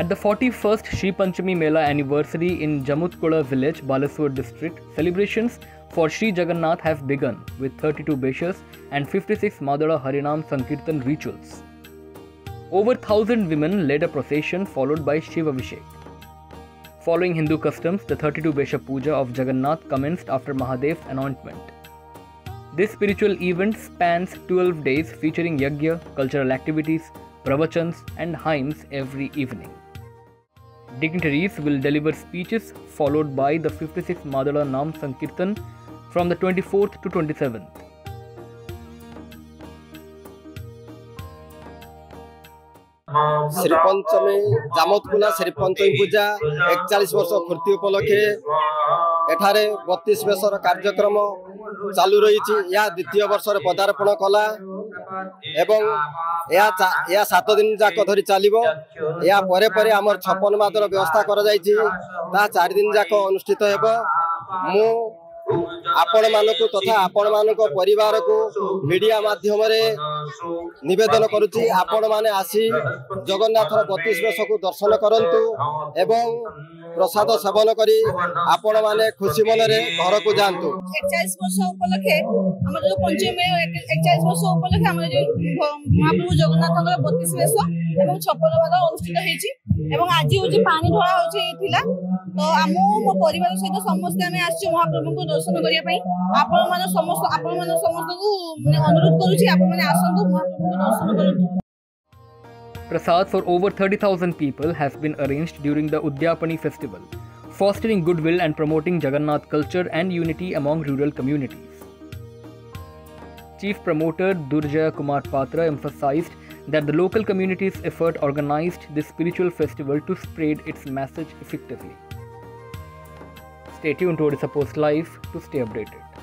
At the 41st Shri Panchami Mela anniversary in Jamutkola village, Balasur district, celebrations for Sri Jagannath have begun with 32 Beshas and 56 Madara Harinam Sankirtan rituals. Over 1000 women led a procession followed by Shiva Vishek. Following Hindu customs, the 32 Besha Puja of Jagannath commenced after Mahadev's anointment. This spiritual event spans 12 days featuring yagya, cultural activities, pravachans, and hymns every evening. dignitaries will deliver speeches followed by the 56th Madala Nam Sankirtan from the 24th to 27th. Sripanchami জামতকুলা Sripanchami পূজা একচাশ বর্ষ কৃতি উপলক্ষে এখানে বত্রিশ বেশর কার্যক্রম চালু রয়েছে ইয়া দ্বিতীয় বর্ষের পদার্পণ কলা ଏବଂ ଏହା ଏହା ସାତ ଦିନ ଯାକ ଧରି ଚାଲିବ ଏହା ପରେ ପରେ ଆମର ଛପନ ମାଦର ବ୍ୟବସ୍ଥା କରାଯାଇଛି ତାହା ଚାରି ଦିନ ଯାକ ଅନୁଷ୍ଠିତ ହେବ ମୁଁ ଆପଣମାନଙ୍କୁ ତଥା ଆପଣମାନଙ୍କ ପରିବାରକୁ ମିଡ଼ିଆ ମାଧ୍ୟମରେ ନିବେଦନ କରୁଛି ଆପଣମାନେ ଆସି ଜଗନ୍ନାଥର ବତିଶ ବେଶକୁ ଦର୍ଶନ କରନ୍ତୁ ଏବଂ ପ୍ରସାଦ ସେବନ କରି ଆପଣମାନେ ଖୁସି ମନରେ ଘରକୁ ଯାଆନ୍ତୁ ଏକଚାଳିଶ ବର୍ଷ ଉପଲକ୍ଷେ ଆମର ଯୋଉ ପଞ୍ଚମୀ ଏକଚାଳିଶ ବର୍ଷ ଉପଲକ୍ଷେ ଆମର ଯୋଉ ମହାପ୍ରଭୁ ଜଗନ୍ନାଥଙ୍କର ବତିଶ ବେଶ ଏବଂ ଛପନ ଭାଗ ଅନୁଷ୍ଠିତ ହେଇଛି এবং আজ হচ্ছে পানি ঢলা হচ্ছে ଥିଲା তো আমু মো পরিবার সহিত সমস্তে আমি আসছি মহাপ্রভুকে দর্শন করিয়া আপন মানে সমস্ত আপন মানে সমস্তকু মানে অনুরোধ করুছি আপন মানে আসন্তু মহাপ্রভুকে দর্শন করন্তু Prasad for over 30,000 people has been arranged during the Udyapani festival, fostering goodwill and promoting Jagannath culture and unity among rural communities. Chief promoter Durjaya Kumar Patra emphasized that the local community's effort organized this spiritual festival to spread its message effectively. Stay tuned to Odisha Post Live to stay updated.